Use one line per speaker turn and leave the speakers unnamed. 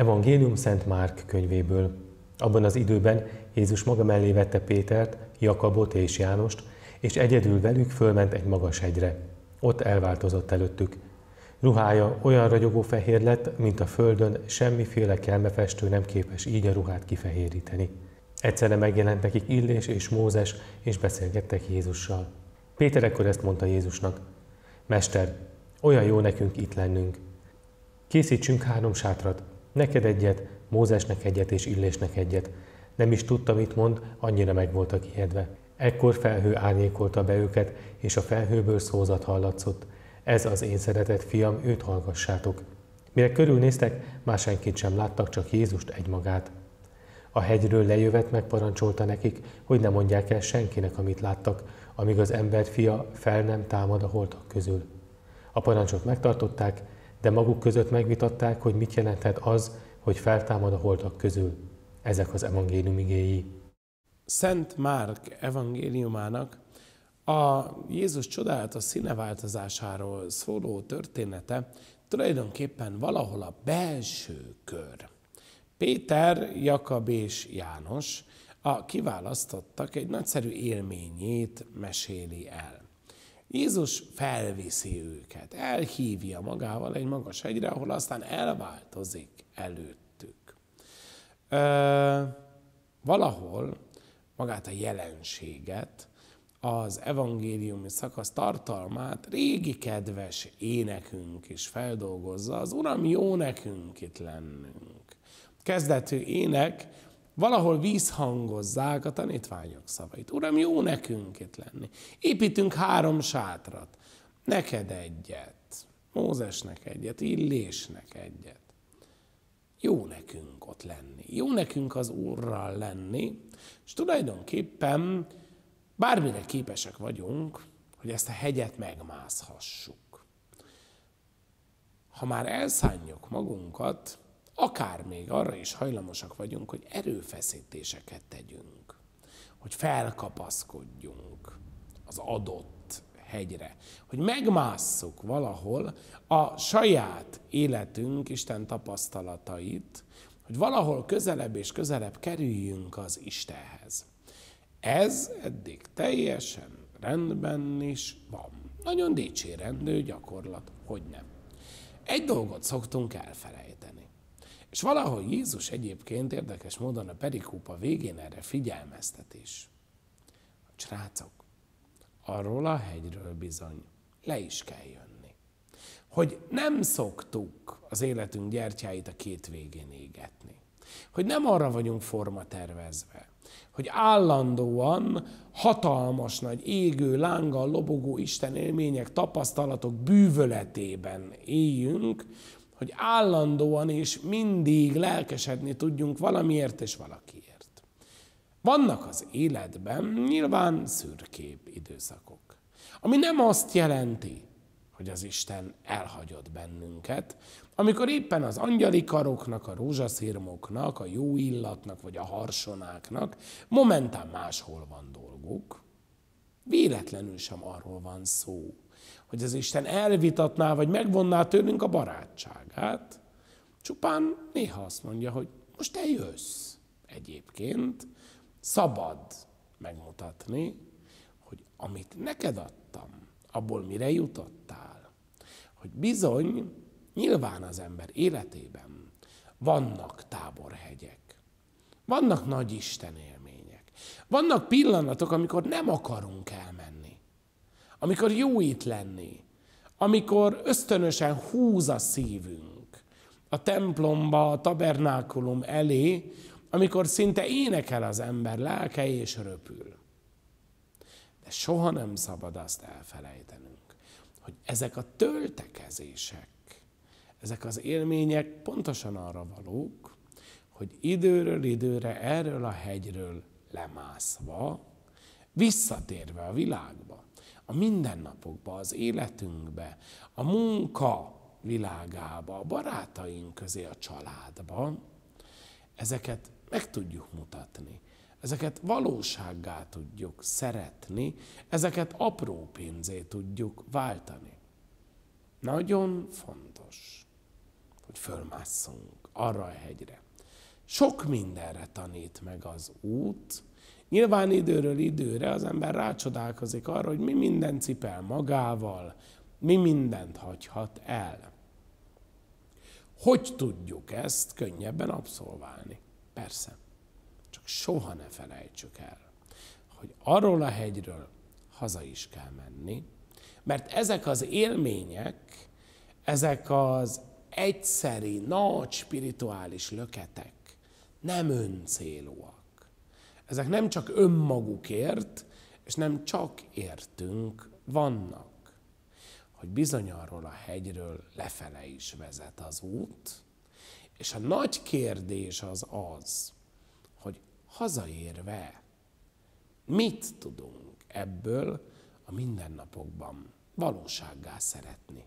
Evangélium Szent Márk könyvéből. Abban az időben Jézus maga mellé vette Pétert, Jakabot és Jánost, és egyedül velük fölment egy magas hegyre. Ott elváltozott előttük. Ruhája olyan ragyogó fehér lett, mint a földön, semmiféle kelmefestő nem képes így a ruhát kifehéríteni. Egyszerre megjelent nekik Illés és Mózes, és beszélgettek Jézussal. Péter ekkor ezt mondta Jézusnak. Mester, olyan jó nekünk itt lennünk. Készítsünk három sátrat, neked egyet, Mózesnek egyet és Illésnek egyet. Nem is tudta, mit mond, annyira meg voltak ijedve. Ekkor felhő árnyékolta be őket, és a felhőből szózat hallatszott. Ez az én szeretett fiam, őt hallgassátok. Mire körülnéztek, más senkit sem láttak, csak Jézust egymagát. A hegyről lejövet megparancsolta nekik, hogy ne mondják el senkinek, amit láttak, amíg az ember fia fel nem támad a holtak közül. A parancsot megtartották, de maguk között megvitatták, hogy mit jelenthet az, hogy feltámad a holtak közül. Ezek az evangélium igéi.
Szent Márk evangéliumának a Jézus csodálatos színeváltozásáról szóló története tulajdonképpen valahol a belső kör. Péter, Jakab és János a kiválasztottak egy nagyszerű élményét meséli el. Jézus felviszi őket, elhívja magával egy magas hegyre, ahol aztán elváltozik előttük. Ö, valahol magát a jelenséget, az evangéliumi szakasz tartalmát régi kedves énekünk is feldolgozza. Az Uram, jó nekünk itt lennünk. Kezdetű ének valahol vízhangozzák a tanítványok szavait. Uram, jó nekünk itt lenni. Építünk három sátrat. Neked egyet, Mózesnek egyet, Illésnek egyet. Jó nekünk ott lenni. Jó nekünk az Úrral lenni. És tulajdonképpen bármire képesek vagyunk, hogy ezt a hegyet megmászhassuk. Ha már elszánjuk magunkat, akár még arra is hajlamosak vagyunk, hogy erőfeszítéseket tegyünk, hogy felkapaszkodjunk az adott hegyre, hogy megmásszuk valahol a saját életünk Isten tapasztalatait, hogy valahol közelebb és közelebb kerüljünk az Istenhez. Ez eddig teljesen rendben is van. Nagyon dicsérendő gyakorlat, hogy nem. Egy dolgot szoktunk elfelejteni. És valahol Jézus egyébként érdekes módon a perikópa végén erre figyelmeztet is. A srácok, arról a hegyről bizony le is kell jönni. Hogy nem szoktuk az életünk gyertyáit a két végén égetni. Hogy nem arra vagyunk forma tervezve, hogy állandóan hatalmas nagy égő, lánggal lobogó Isten élmények, tapasztalatok bűvöletében éljünk, hogy állandóan és mindig lelkesedni tudjunk valamiért és valakiért. Vannak az életben nyilván szürkép időszakok, ami nem azt jelenti, hogy az Isten elhagyott bennünket, amikor éppen az angyali karoknak, a rózsaszírmoknak, a jó illatnak vagy a harsonáknak momentán máshol van dolguk, véletlenül sem arról van szó, hogy az Isten elvitatná, vagy megvonná tőlünk a barátságát, csupán néha azt mondja, hogy most te jössz egyébként, szabad megmutatni, hogy amit neked adtam, abból mire jutottál. Hogy bizony, nyilván az ember életében vannak táborhegyek, vannak nagy Isten élmények, vannak pillanatok, amikor nem akarunk elmenni, amikor jó itt lenni, amikor ösztönösen húz a szívünk a templomba, a tabernákulum elé, amikor szinte énekel az ember lelke és röpül. De soha nem szabad azt elfelejtenünk, hogy ezek a töltekezések, ezek az élmények pontosan arra valók, hogy időről időre erről a hegyről lemászva, visszatérve a világba, a mindennapokba, az életünkbe, a munka világába, a barátaink közé, a családba, ezeket meg tudjuk mutatni. ezeket valósággá tudjuk szeretni, ezeket apró pénzé tudjuk váltani. Nagyon fontos, hogy fölmásszunk arra a hegyre. Sok mindenre tanít meg az út. Nyilván időről időre az ember rácsodálkozik arra, hogy mi mindent cipel magával, mi mindent hagyhat el. Hogy tudjuk ezt könnyebben abszolválni? Persze. Csak soha ne felejtsük el, hogy arról a hegyről haza is kell menni, mert ezek az élmények, ezek az egyszeri, nagy spirituális löketek nem öncélúak. Ezek nem csak önmagukért, és nem csak értünk vannak. Hogy bizony arról a hegyről lefele is vezet az út, és a nagy kérdés az az, hogy hazaérve mit tudunk ebből a mindennapokban valósággá szeretni.